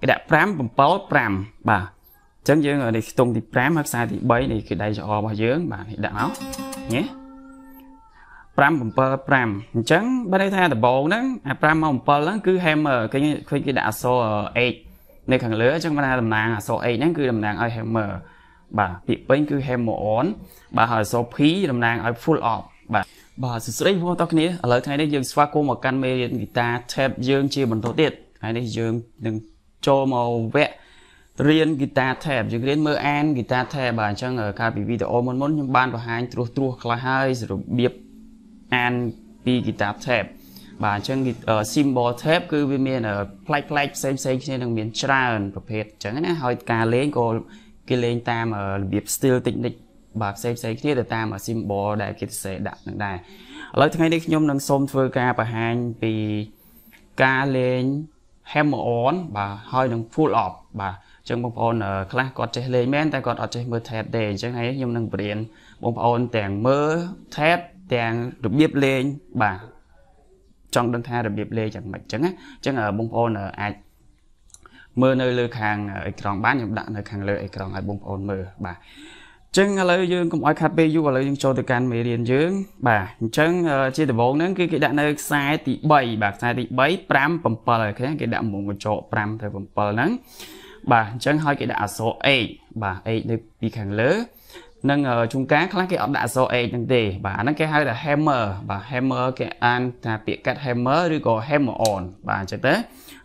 គេដាក់5 7 5បាទអញ្ចឹងយើងនេះខ្ទង់ទី5ហើយខ្សែទី3នេះគឺដៃចអរបស់យើងបាទនេះដាក់មកញ៉េ5 7 5អញ្ចឹងបើន័យថាដំបូងហ្នឹងអា5មក7ហ្នឹងគឺ hammer ឃើញឃើញគេដាក់អក្សរ h នៅខាងលើអញ្ចឹងបានថាតំណាងអក្សរ h ហ្នឹងគឺតំណាងឲ្យ hammer បាទពាក្យពេញគឺ hammer on បាទហើយអក្សរ p តំណាងឲ្យ full off បាទបាទសួស្តីបងប្អូនទាំងគ្នាឥឡូវថ្ងៃនេះយើងស្វាគមន៍មកកាន់មេរៀនហ្គីតា tab យើងជាបន្តទៀតថ្ងៃនេះយើងនឹង ចូលមកវគ្គរៀនហ្គីតា tab យើងរៀនមើលអានហ្គីតា tab បាទអញ្ចឹងកាលពីវីដេអូមុនមុនខ្ញុំបានបង្ហាញត្រួសត្រាសខ្លះហើយរបៀបអានពីហ្គីតា tab បាទអញ្ចឹង symbol tab គឺវាមានផ្លែកផ្លែកផ្សេងផ្សេងគ្នានឹងមានច្រើនប្រភេទអញ្ចឹងណាហើយការលេងក៏គេលេងតាមរបៀប style តិចតិចបាទផ្សេងផ្សេងគ្នាទៅតាម symbol ដែលគេសរសេរដាក់នឹងដែរឥឡូវថ្ងៃនេះខ្ញុំនឹងសូមធ្វើការបង្ហាញពីការលេង hammer on បាទហើយនឹង full off បាទអញ្ចឹងបងប្អូនខ្លះគាត់ចេះលេងមែនតែគាត់អត់ចេះមើល tab ទេអញ្ចឹងហើយខ្ញុំនឹងបរៀនបងប្អូនទាំងមើល tab ទាំងរបៀបលេងបាទចង់ដឹងថារបៀបលេងយ៉ាងម៉េចអញ្ចឹងណាអញ្ចឹងបងប្អូនអាចមើលនៅលើខាងអេក្រង់បានខ្ញុំដាក់នៅខាងលើអេក្រង់ឲ្យបងប្អូនមើលបាទ ចឹងឥឡូវយើងកុំឲ្យខាត់ពេលយូរឥឡូវយើងចូលទៅកាន់មេរៀនយើង បាទអញ្ចឹងជាដំបូងហ្នឹងគឺគេដាក់នៅខ្សែទី3បាទខ្សែទី3 5 7អូខេគេដាក់មុំកញ្ចក់5ទៅ7ហ្នឹងបាទអញ្ចឹងហើយគេដាក់អក្សរ h បាទ h នៅពីខាងលើនឹងជួនកាលខ្លះគេអត់ដាក់អក្សរ h ហ្នឹងទេបាទអាហ្នឹងគេហៅថា hammer បាទ hammer គេអានថាពាក្យកាត់ hammer ឬក៏ hammer on បាទអញ្ចឹងទៅ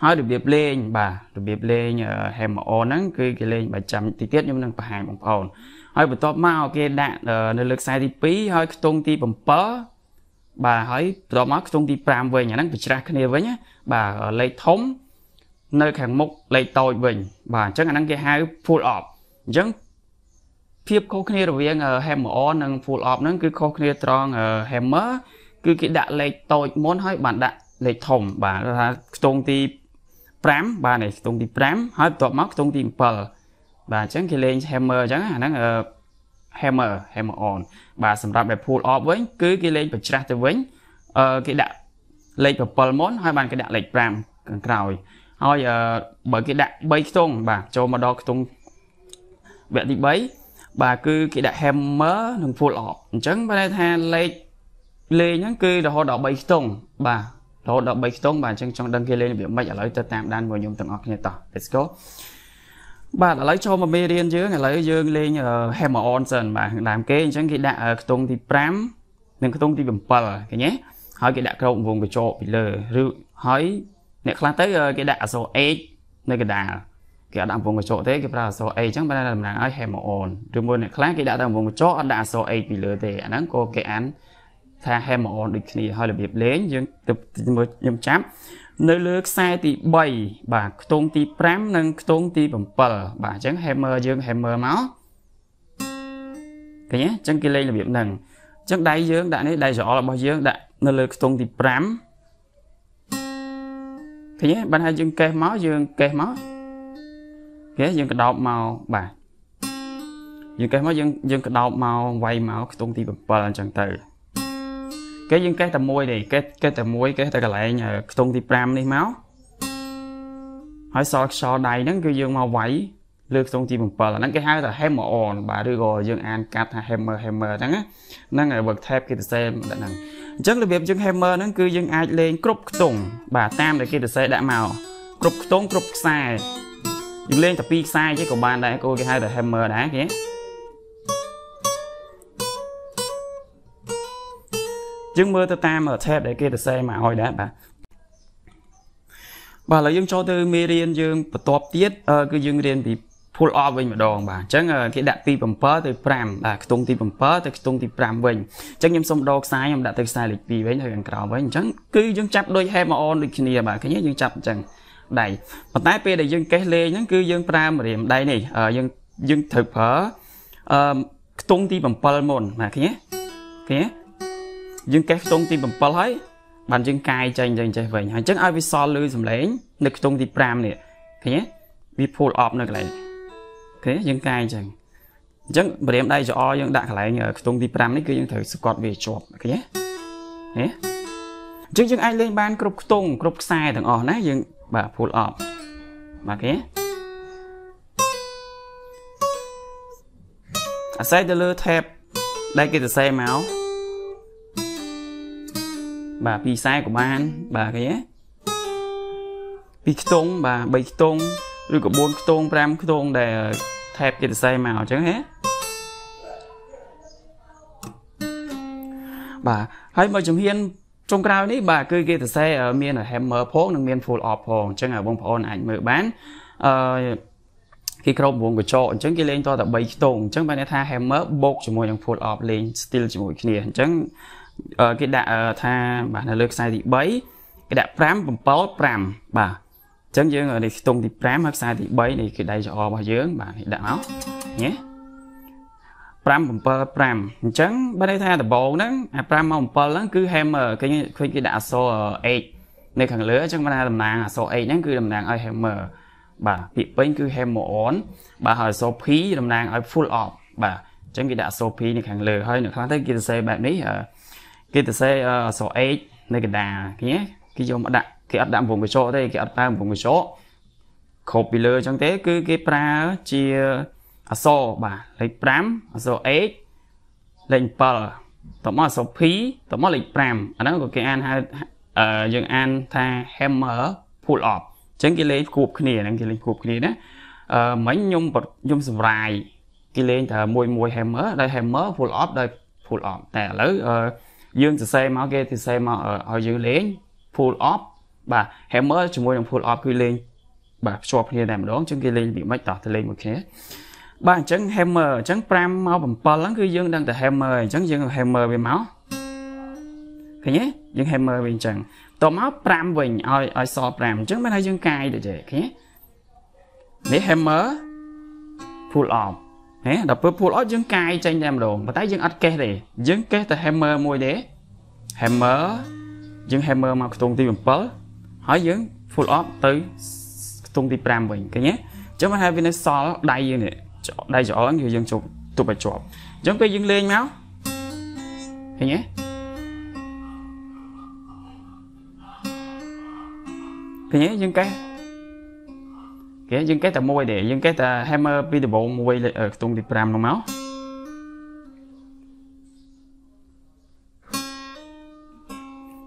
ហើយរបៀបលេងបាទរបៀបលេង hammer on ហ្នឹងគឺគេលេងបើចាំតិចទៀតខ្ញុំនឹងបង្ហាញបងប្អូន ហើយបន្ទាប់មកគេដាក់នៅលើខ្សែទី2ហើយខ្ទង់ទី7បាទហើយបន្ទាប់មកខ្ទង់ទី5វិញអាហ្នឹងបញ្ច្រាស់គ្នាវិញបាទលេខធំនៅខាងមុខលេខតូចវិញបាទអញ្ចឹងអាហ្នឹងគេហៅ full off អញ្ចឹងភាពខុសគ្នារវាង hammer on និង full off ហ្នឹងគឺខុសគ្នាត្រង់ hammer គឺគេដាក់លេខតូចមុនហើយបានដាក់លេខធំបាទថាខ្ទង់ទី5បាទនេះខ្ទង់ទី5ហើយបន្ទាប់មកខ្ទង់ទី7 បាទអញ្ចឹងគេលេង hammer អញ្ចឹងអាហ្នឹង hammer hammer on បាទសម្រាប់ដែល pull off វិញគឺគេលេងបញ្ច្រាស់ទៅវិញអឺគេដាក់លេខ7មុនហើយបានគេដាក់លេខ5ខាងក្រោយហើយបើគេដាក់3ខ្ទង់បាទចូលមកដល់ខ្ទង់វគ្គទី3បាទគឺគេដាក់ hammer និង full off អញ្ចឹងបានថាលេខលេងហ្នឹងគឺរហូតដល់3ខ្ទង់បាទរហូតដល់3ខ្ទង់បាទអញ្ចឹងចង់ដឹងគេលេងរបៀបម៉េចឥឡូវទៅតាមដានមកខ្ញុំទាំងអស់គ្នាតោះ let's go បាទឥឡូវចូលមកមេរៀនយើងឥឡូវយើងលេង hammer on សិនបាទដើមគេអញ្ចឹងគេដាក់ខ្ទង់ទី5និងខ្ទង់ទី7ឃើញទេហើយគេដាក់ក្រោកវងកញ្ចក់ពីលើឬហើយអ្នកខ្លះទៅគេដាក់អក្សរ H នៅកណ្ដាលគេអត់ដាក់វងកញ្ចក់ទេគេប្រើអក្សរ A អញ្ចឹងបានតំណាងឲ្យ hammer on ឬមួយអ្នកខ្លះគេដាក់តែវងកញ្ចក់អត់ដាក់អក្សរ H ពីលើទេអាហ្នឹងក៏គេអានថា hammer on ដូចគ្នាហើយរបៀបលេងយើងទៅមើលខ្ញុំចាប់ នៅលើខ្សែទី3បាទខ្ទង់ទី5និងខ្ទង់ទី7បាទអញ្ចឹង hammer យើង hammer មកឃើញទេអញ្ចឹងគេលេងរបៀបហ្នឹងអញ្ចឹងដៃយើងដាក់នេះដៃច្រអល់របស់យើងដាក់នៅលើខ្ទង់ទី5ឃើញទេបានហើយយើងកេះមកយើងកេះមកគេយើងកដោបមកបាទយើងកេះមកយើងយើងកដោបមកវាយមកខ្ទង់ទី7អញ្ចឹងទៅ គេយើងកេះតែមួយទេកេះកេះតែមួយកេះតែកន្លែងខ្ទង់ទី5នេះមកហើយសល់ខ្យល់ដៃហ្នឹងគឺយើងមកវាយលើខ្ទង់ទី7អាហ្នឹងគេហៅថា hammer on បាទឬក៏យើងអានកាត់ថា hammer hammer ហ្នឹងហ្នឹងហើយ work tab គេទៅសេដាក់ហ្នឹងអញ្ចឹងរបៀបយើង hammer ហ្នឹងគឺយើងអាចលេងគ្រប់ខ្ទង់បាទតាមដែលគេទៅសេដាក់មកគ្រប់ខ្ទង់គ្រប់ខ្សែយើងលេងតែពីរខ្សែទេក៏បានដែរគោគេហៅថា hammer ដែរគេ យើងមើលទៅតាម tab ដែលគេសរសេរមកឲ្យដែរបាទបាទឥឡូវយើងចូលទៅមេរៀនយើងបន្ទាប់ទៀតគឺយើងរៀនពី pull off វិញម្ដងបាទអញ្ចឹងគេដាក់ពី7ទៅ5បាទខ្ទង់ទី7ទៅខ្ទង់ទី5វិញអញ្ចឹងខ្ញុំសុំដោខ្សែខ្ញុំដាក់ទៅខ្សែលេខ2វិញហើយខាងក្រោមវិញអញ្ចឹងគឺយើងចាប់ដូច hammer on ដូចគ្នាបាទឃើញយើងចាប់អញ្ចឹងដៃប៉ុន្តែពេលដែលយើងកេះលេងហ្នឹងគឺយើងប្រើម្រាមដៃនេះយើងយើងត្រូវប្រើអឺខ្ទង់ទី7មុនបាទឃើញទេឃើញទេ យើងកេះខ្ទង់ទី7ហើយបានយើងកាយចេញចេញចេះវិញហើយអញ្ចឹងឲ្យវាសល់លឺសំឡេងនៅខ្ទង់ទី5នេះឃើញទេវា pull up នៅកន្លែងអូខេយើងកាយអញ្ចឹងអញ្ចឹងបរិយាមដៃចអយើងដាក់កន្លែងខ្ទង់ទី5នេះគឺយើងត្រូវស្កត់វាជាប់ឃើញទេហេអញ្ចឹងយើងអាចលេងបានគ្រប់ខ្ទង់គ្រប់ខ្សែទាំងអស់ណាយើងបាទ pull up បាទគេអាស្រ័យទៅលើ tab ដែលគេសរសេរមក បាទពីខ្សែក៏បានបាទគេពីខ្ទង់បាទ3ខ្ទង់ឬក៏4ខ្ទង់5ខ្ទង់ដែល tab គេសរសេរមកអញ្ចឹងហ៎បាទហើយមកជំហានចុងក្រោយនេះបាទគឺគេសរសេរមាន hammer ផងនិងមាន full off ផងអញ្ចឹងបងប្អូនអាចមើលបានអឺគេក្រោបវងកញ្ចក់អញ្ចឹងគេលេងតតែ3ខ្ទង់អញ្ចឹងបានន័យថា hammer បូកជាមួយនឹង full off លេង still ជាមួយគ្នាអញ្ចឹង គេដាក់ថាបាទនៅលើខ្សែទី3គេដាក់5 7 5បាទអញ្ចឹងយើងនេះខ្ទង់ទី5ហើយខ្សែទី3នេះគឺដៃច្អរបស់យើង បាទនេះដាក់មកញ៉េ5 7 5អញ្ចឹងបើន័យថាដបូងហ្នឹងអា5មក7ហ្នឹងគឺ hammer ឃើញឃើញគេដាក់អក្សរ h នៅខាងលើអញ្ចឹងបានតំណាងអក្សរ h ហ្នឹងគឺតំណាងឲ្យ hammer បាទពាក្យពេញគឺ hammer on បាទហើយអក្សរ p តំណាងឲ្យ full off បាទអញ្ចឹងគេដាក់អក្សរ p នៅខាងលើហើយនៅខ្លះទៅគេសរសេរបែបនេះ គេសរសេរអក្សរ h នៅកណ្ដាលឃើញទេគេយកមកដាក់គេអត់ដាក់វងកញ្ចក់ទេគេអត់ប្រើវងកញ្ចក់គ្រប់ពីលើអញ្ចឹងទេ គឺគេប្រើជាអក្សរបាទលេខ5អក្សរ h លេខ7តមកអក្សរ p តមកលេខ5អាហ្នឹងក៏គេអានហៅយើងអានថា hammer pull off ចឹងគេលេងគួបគ្នាហ្នឹងគេលេងគួបគ្នាណាអឺមិញខ្ញុំខ្ញុំសម្រាយគេលេងតែមួយមួយ hammer ដោយ hammer full off ដោយ full off តែឥឡូវ យើងសរសេរមកគេសរសេរមកឲ្យយើងលេង full off បាទ hammer ជាមួយនឹង full off គឺលេងបាទភ្ជាប់គ្នាតែម្ដងចឹងគេលេងវាមិនតោះទៅលេងមួយគ្នាបាទអញ្ចឹង hammer អញ្ចឹង5មក7ហ្នឹងគឺយើងដឹងតែ hammer អញ្ចឹងយើង hammer វាមកឃើញទេយើង hammer វាអញ្ចឹងតមក5វិញឲ្យឲ្យសល់5អញ្ចឹងមិនឲ្យយើងកាយទៅចេះឃើញនេះ hammer pull off ហេដល់ពេល pull off យើងកាយចេញតែម្ដងប៉ុន្តែយើងអត់កេះទេយើងកេះតែ hammer មួយទេ hammer យើង hammer មកខ្ទង់ទី7ហើយយើង full off ទៅខ្ទង់ទី5វិញឃើញទេអញ្ចឹងមកហើយវានៅសល់ដៃយើងនេះដៃច្អល់គឺយើងជប់ទប់ឲ្យជាប់អញ្ចឹងពេលយើងលេងមកឃើញទេឃើញទេយើងកេះ គេយើងកេះតែមួយទេយើងកេះតែ hammer ពីដំបូងមួយខ្ទង់ទី5នោះមក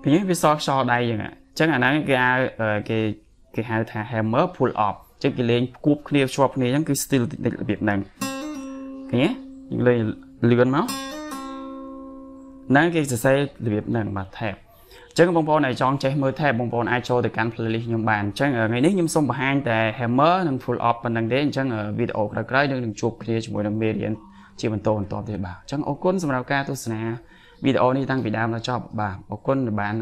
ឃើញទេវាសល់ខ្យល់ដៃយើងអញ្ចឹងអាហ្នឹងគេហៅគេគេហៅថា hammer pull off ចឹងគេលេងគួបគ្នាជាប់គ្នាចឹងគឺ still របៀបហ្នឹងឃើញទេយើងលេងលឿនមកហ្នឹងគេសរសេររបៀបហ្នឹងបាទ tab ចឹងបងប្អូនដែលចង់ចេះមើល tab បងប្អូនអាចចូលទៅកាន់ playlist ខ្ញុំបានអញ្ចឹងថ្ងៃនេះខ្ញុំសូមបង្ហាញតែ hammer និង full off ប៉ុណ្្នឹងទេអញ្ចឹងវីដេអូក្រោយៗនឹងជួបគ្នាជាមួយនឹងមេរៀនជាបន្តបន្តទៀតបាទអញ្ចឹងអរគុណសម្រាប់ការទស្សនាវីដេអូនេះតាំងពីដើមដល់ចប់បាទអរគុណដែលបាន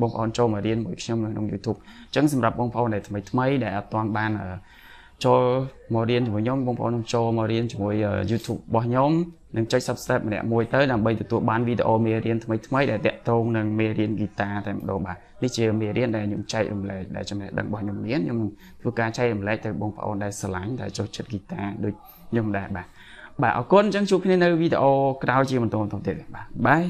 បងប្អូនចូលមករៀនមួយខ្ញុំនៅក្នុង YouTube អញ្ចឹងសម្រាប់បងប្អូនដែលថ្មីថ្មីដែលអត់ទាន់បានចូលមករៀនជាមួយខ្ញុំបងប្អូននឹងចូលមករៀនជាមួយ YouTube របស់ខ្ញុំ នឹងចុច Subscribe ម្នាក់មួយទៅដើម្បីទទួលបានវីដេអូមេរៀនថ្មីថ្មីដែលតាក់ទងនឹងមេរៀនហ្គីតាតែម្ដងបាទនេះជាមេរៀនដែលខ្ញុំចែករំលែកដែលចំណេះដឹងរបស់ខ្ញុំមានខ្ញុំនឹងធ្វើការចែករំលែកទៅបងប្អូនដែលស្រឡាញ់ដែលចូលចិត្តហ្គីតាដូចខ្ញុំដែរបាទបាទអរគុណអញ្ចឹងជួបគ្នានៅវីដេអូក្រោយជាបន្តបន្តទៀតបាទបាយ